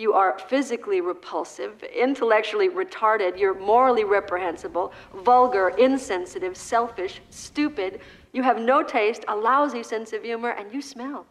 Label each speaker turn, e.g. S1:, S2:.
S1: You are physically repulsive, intellectually retarded, you're morally reprehensible, vulgar, insensitive, selfish, stupid. You have no taste, a lousy sense of humor, and you smell.